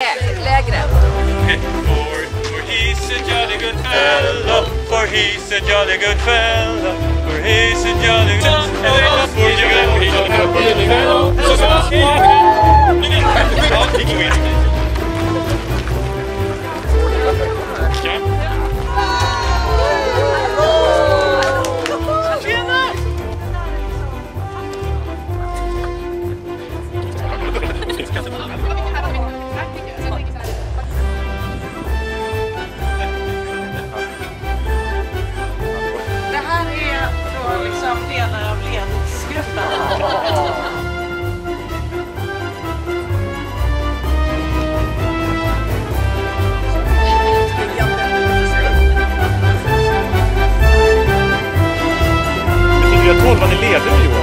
Lägre. For, for he's a jolly good fellow, for he's a jolly good fellow, for he's a jolly good fellow, for he's a jolly good fellow. delar av ledningsgruppen. Jag trodde att ni är ledig, gjorde.